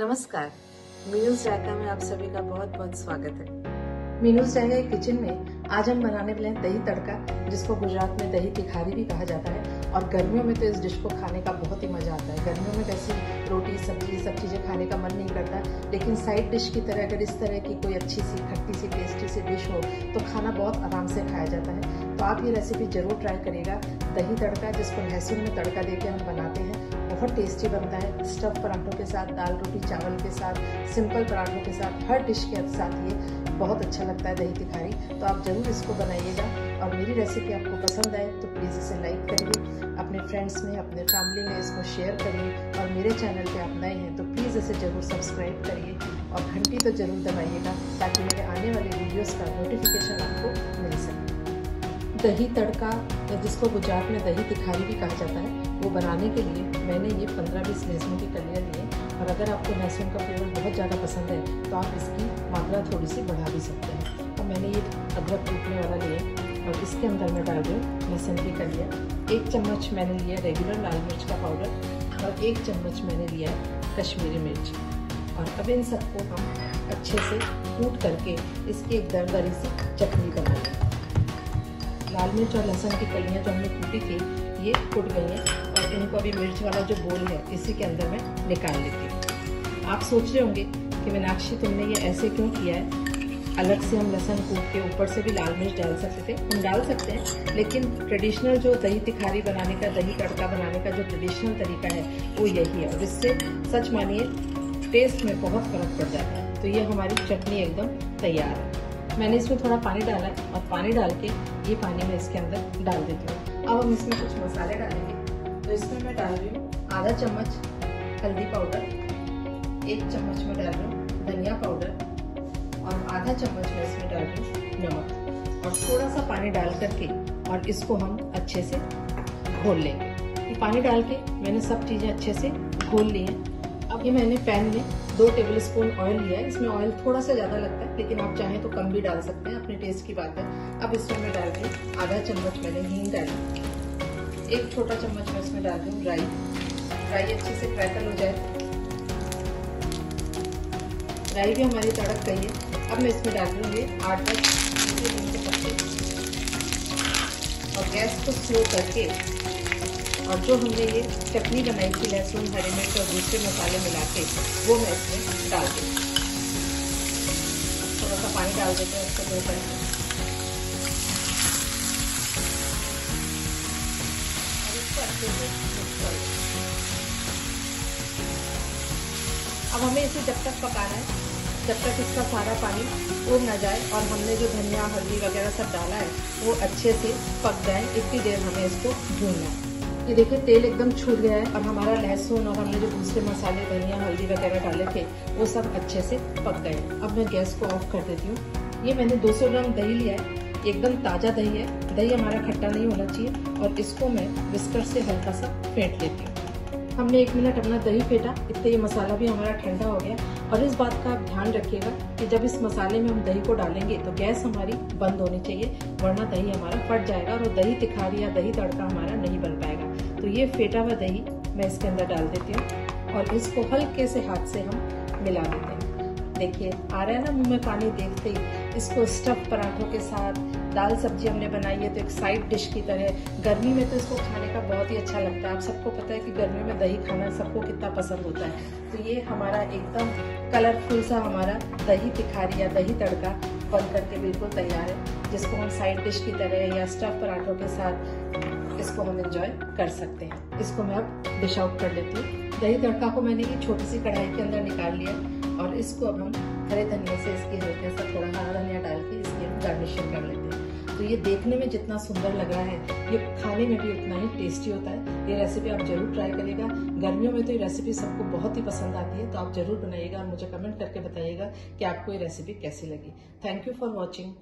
नमस्कार मीनूज जायका में आप सभी का बहुत बहुत स्वागत है। मीनूज जायका किचन में आज हम बनाने वाले हैं दही तड़का, जिसको गुजरात में दही तिखारी भी कहा जाता है, और गर्मियों में तो इस डिश को खाने का बहुत ही मज़ा आता है। गर्मियों में वैसे रोटी, सब्ज़ी, सब चीज़ें खाने का मन नहीं करता, लेकिन साइड डिश की तरह अगर इस तरह की कोई अच्छी सी, खट्टी सी टेस्टी सी डिश हो तो खाना बहुत आराम से खाया जाता है। तो आप ये रेसिपी ज़रूर ट्राई करिएगा। दही तड़का, जिसको लहसुन में तड़का देके हम बनाते हैं बहुत टेस्टी बनता है स्टफ़ पराठों के साथ, दाल रोटी, चावल के साथ सिंपल पराठों के साथ, हर डिश के साथ ये बहुत अच्छा लगता है दही तिखारी। तो आप ज़रूर इसको बनाइएगा। और मेरी रेसिपी आपको पसंद आए तो प्लीज़ इसे लाइक करिए, अपने फ्रेंड्स में, अपने फैमिली में इसको शेयर करिए और मेरे चैनल पे आप नए हैं तो प्लीज़ इसे ज़रूर सब्सक्राइब करिए और घंटी तो ज़रूर दबाइएगा ताकि मेरे आने वाले वीडियोज़ का नोटिफिकेशन आपको मिल सके। दही तड़का जिसको गुजरात में दही तिखारी भी कहा जाता है वो बनाने के लिए मैंने ये पंद्रह बीस लहसुन की कलियाँ लिए और अगर आपको लहसुन का फ्लेवर बहुत ज़्यादा पसंद है तो आप इसकी मात्रा थोड़ी सी बढ़ा भी सकते हैं। और मैंने ये अदरक टूटने वाला लिया और इसके अंदर मैं डाल हूँ लहसुन की कलियाँ। एक चम्मच मैंने लिया रेगुलर लाल मिर्च का पाउडर और एक चम्मच मैंने लिया कश्मीरी मिर्च। और अब इन सबको हम अच्छे से कूट करके इसकी एक दरदरी सी चटनी बनाएँगे। लाल मिर्च और लहसुन की कलियाँ जो हमने कूटी थी, ये कूट गई हैं। इनको अभी मिर्च वाला जो बोल है, इसी के अंदर मैं निकाल लेती हूँ। आप सोच रहे होंगे कि मीनाक्षी, तुमने ये ऐसे क्यों किया है? अलग से हम लहसुन कूट के ऊपर से भी लाल मिर्च डाल सकते थे। हम डाल सकते हैं, लेकिन ट्रेडिशनल जो दही तिखारी बनाने का, दही तड़का बनाने का जो ट्रेडिशनल तरीका है, वो यही है। और इससे सच मानिए टेस्ट में बहुत फ़र्क पड़ जाता है। तो ये हमारी चटनी एकदम तैयार है। मैंने इसमें थोड़ा पानी डाला है और पानी डाल के ये पानी मैं इसके अंदर डाल देती हूँ। अब हम इसमें कुछ मसाले डालेंगे। तो इसमें मैं डाल रही हूँ आधा चम्मच हल्दी पाउडर, एक चम्मच में डाल रही हूँ धनिया पाउडर और आधा चम्मच में इसमें डाल रही हूँ नमक। और थोड़ा सा पानी डाल करके और इसको हम अच्छे से घोल लेंगे। ये पानी डाल के मैंने सब चीज़ें अच्छे से घोल ली हैं। अब ये मैंने पैन में दो टेबल स्पून ऑयल लिया है। इसमें ऑयल थोड़ा सा ज़्यादा लगता है, लेकिन आप चाहें तो कम भी डाल सकते हैं, अपने टेस्ट की बात है। अब इसमें मैं डाल रही हूँ आधा चम्मच मैंने हींग डाली। एक छोटा चम्मच मैं इसमें डाल रही हूँ राई राई अच्छे से क्रैकल हो जाए। राई भी हमारी तड़क गई है। अब मैं इसमें डाल ये आठ दस और गैस को स्लो करके और जो हमने ये चटनी बनाई थी, लहसुन, हरी मिर्च और दूसरे मसाले मिला के वो मैं इसमें डाल दूँ। थोड़ा सा पानी डाल देते हैं, उसको धो करके अब हमें इसे जब तक पकाना है, जब तक इसका सारा पानी उड़ ना जाए और हमने जो धनिया, हल्दी वगैरह सब डाला है, वो अच्छे से पक जाए, इतनी देर हमें इसको भूनना है। ये देखिए, तेल एकदम छूट गया है और हमारा लहसुन और हमने जो दूसरे मसाले, धनिया, हल्दी वगैरह डाले थे, वो सब अच्छे से पक गए। अब मैं गैस को ऑफ़ कर देती हूँ। ये मैंने 200 ग्राम दही लिया है। एकदम ताज़ा दही है। दही हमारा खट्टा नहीं होना चाहिए और इसको मैं बिस्कर से हल्का सा फेंट लेती हूँ। हमने एक मिनट अपना दही फेंटा। इतने ये मसाला भी हमारा ठंडा हो गया। और इस बात का आप ध्यान रखिएगा कि जब इस मसाले में हम दही को डालेंगे तो गैस हमारी बंद होनी चाहिए, वरना दही हमारा फट जाएगा और दही तिखारी या दही तड़का हमारा नहीं बन पाएगा। तो ये फेटा हुआ दही मैं इसके अंदर डाल देती हूँ और इसको हल्के से हाथ से हम मिला देते हैं। देखिए, आ रहा है ना मुँह में पानी, देखते ही। इसको स्टफ़ पराठों के साथ दाल सब्ज़ी हमने बनाई है तो एक साइड डिश की तरह गर्मी में तो इसको खाने का बहुत ही अच्छा लगता है। आप सबको पता है कि गर्मी में दही खाना सबको कितना पसंद होता है। तो ये हमारा एकदम कलरफुल सा हमारा दही तिखारी या दही तड़का बन करके बिल्कुल तैयार है, जिसको हम साइड डिश की तरह या स्टफ़ पराठों के साथ इसको हम इंजॉय कर सकते हैं। इसको मैं अब डिश आउट कर लेती हूँ। दही तड़का को मैंने ये छोटी सी कढ़ाई के अंदर निकाल लिया और इसको अब हम हरे धनिया से इसकी हल्के ये देखने में जितना सुंदर लग रहा है, ये खाने में भी उतना ही टेस्टी होता है। ये रेसिपी आप ज़रूर ट्राई करिएगा। गर्मियों में तो ये रेसिपी सबको बहुत ही पसंद आती है तो आप ज़रूर बनाइएगा और मुझे कमेंट करके बताइएगा कि आपको ये रेसिपी कैसी लगी। Thank you for watching